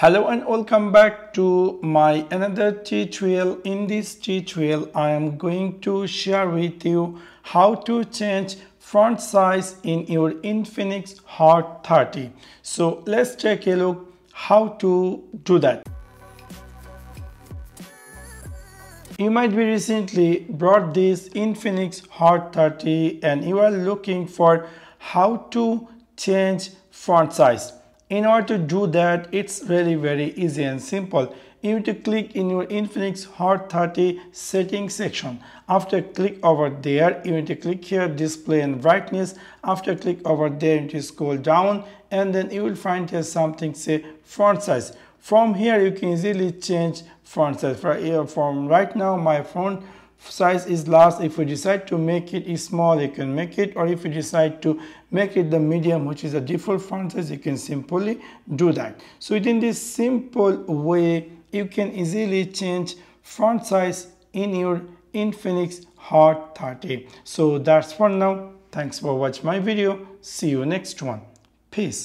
Hello and welcome back to my another tutorial. In this tutorial, I am going to share with you how to change font size in your Infinix Hot 30. So let's take a look how to do that. You might be recently brought this Infinix Hot 30 and you are looking for how to change font size in order to do that it's really very easy and simple you need to click in your Infinix Hot 30 settings section. After click over there, you need to click here display and brightness. After click over there, you need to scroll down and then you will find here something say font size. From here, you can easily change font size. From right now, my font size is large if you decide to make it small you can make it or if you decide to make it the medium which is a default font size you can simply do that so within this simple way you can easily change font size in your infinix hot 30 so that's for now. Thanks for watching my video. See you next one. Peace